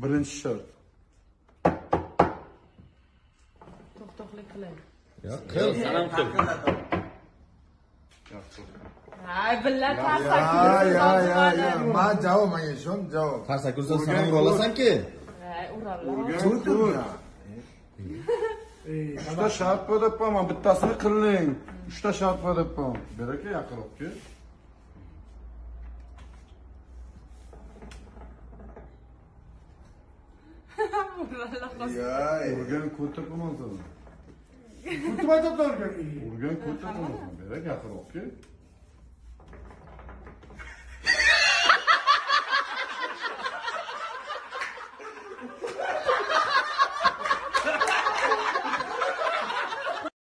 birinchi shart. To'xtoqlik yo'q qil. Salom qil. hay billa Ya tarsaki ya ya ya. Ma javob menga ishon javob. tarsakuzdan salom ura olasan-ki. Ko'r. ya. uchta shart bor deyapman bittasini qiling uchta shart bor deyapman beraka yaqinroqqa Ya. urgan ko'ta Kutib aytib turgan. urgan ko'ta bo'lmasa berak yaqinroqqa